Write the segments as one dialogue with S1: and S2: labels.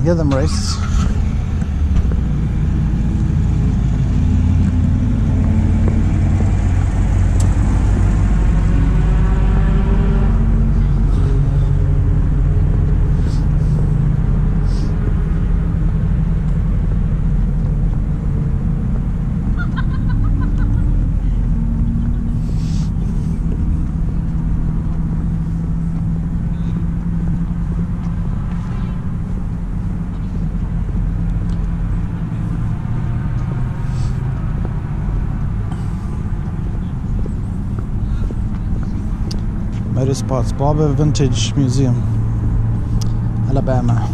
S1: hear them race. Motorsports Barber Vintage Museum, Alabama.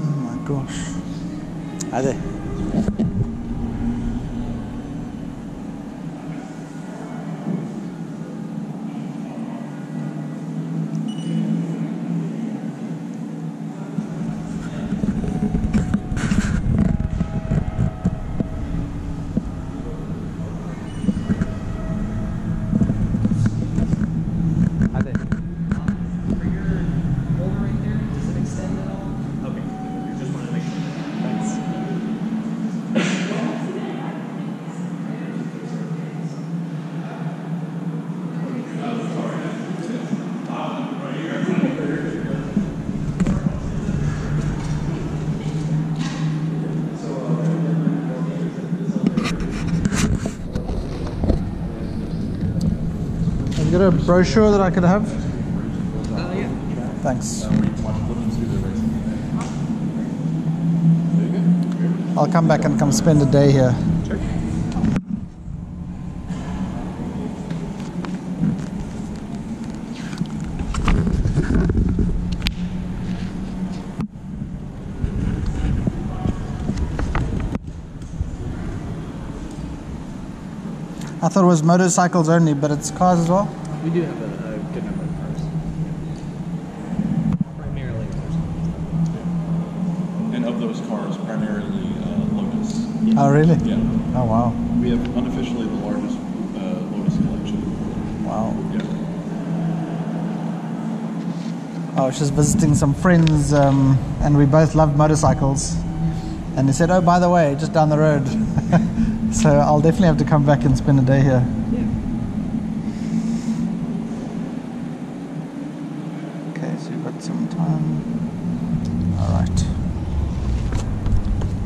S1: Oh my gosh. Hi there. Hi there.
S2: For your over right there, does it extend at all? Okay, just wanted to make sure. Thanks.
S1: Got a brochure that I could have?
S2: Uh, yeah.
S1: Thanks. I'll come back and come spend a day here. I thought it was motorcycles only, but it's cars as well.
S2: We do have a, a good number of cars. Primarily motorcycles.
S3: And of those cars, primarily uh, Lotus.
S1: Oh, really?
S3: Yeah.
S1: Oh, wow.
S3: We have unofficially the largest uh, Lotus collection.
S1: Wow.
S3: Yeah.
S1: I was just visiting some friends, um, and we both love motorcycles. And they said, "Oh, by the way, just down the road." so I'll definitely have to come back and spend a day here. sometime. All right.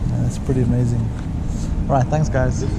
S1: Yeah, that's pretty amazing. All right, thanks, guys.
S3: Yes,